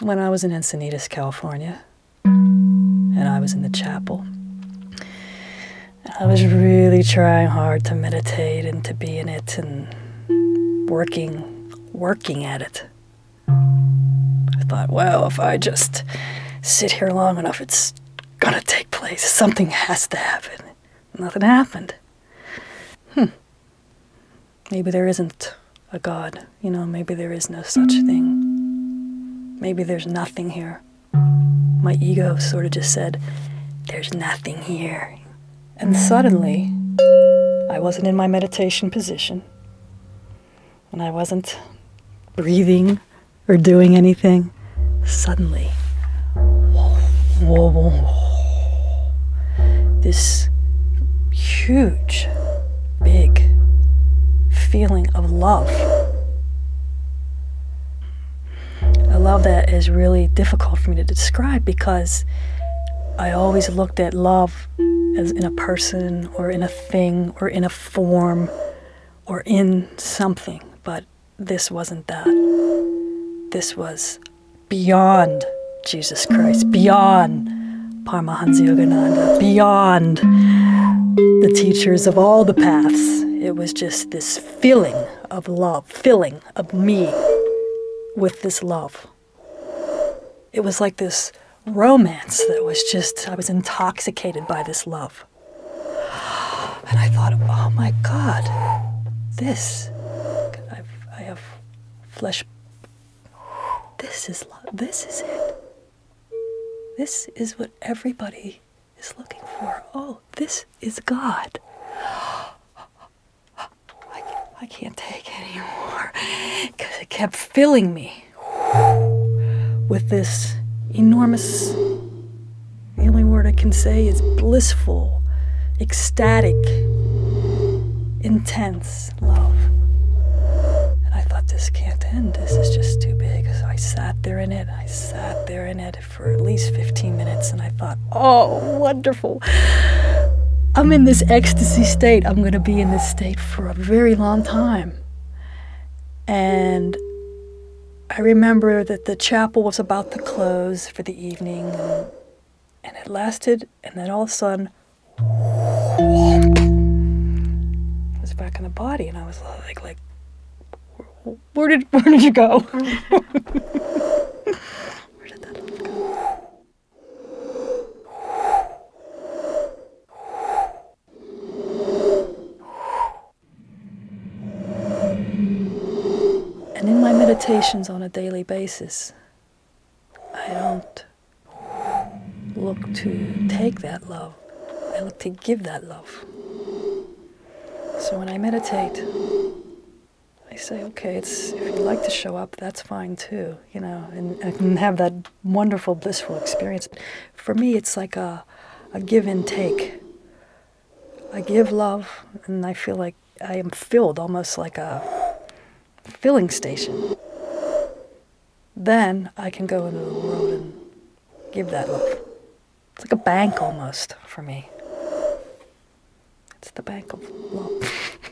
when I was in Encinitas, California, and I was in the chapel. I was really trying hard to meditate and to be in it and working, working at it. I thought, well, if I just sit here long enough, it's gonna take place. Something has to happen. Nothing happened. Hmm. Maybe there isn't a God. You know, maybe there is no such thing. Maybe there's nothing here. My ego sort of just said, there's nothing here. And suddenly, I wasn't in my meditation position. And I wasn't breathing or doing anything. Suddenly, whoa, whoa, whoa, this huge, big feeling of love. Love that is really difficult for me to describe because I always looked at love as in a person or in a thing or in a form or in something, but this wasn't that. This was beyond Jesus Christ, beyond Paramahansa Yogananda, beyond the teachers of all the paths. It was just this feeling of love, filling of me with this love. It was like this romance that was just, I was intoxicated by this love. And I thought, oh my God, this, I've, I have flesh. This is love. This is it. This is what everybody is looking for. Oh, this is God. I, can't take anymore because it kept filling me with this enormous, the only word I can say is blissful, ecstatic, intense love. And I thought, this can't end. This is just too big. So I sat there in it. I sat there in it for at least 15 minutes. And I thought, oh, wonderful. I'm in this ecstasy state. I'm going to be in this state for a very long time. And I remember that the chapel was about to close for the evening, and, it lasted, and then all of a sudden, I was back in the body, and I was like, like, where did where did you go? where did that love go? And in my meditations on a daily basis, I don't look to take that love, I look to give that love. So when I meditate, I say, okay, it's if you'd like to show up, that's fine too, you know, and, and have that wonderful, blissful experience. For me, it's like a, a give and take. I give love, and I feel like I am filled almost like a filling station. Then I can go into the world and give that love. It's like a bank almost for me. It's the bank of love.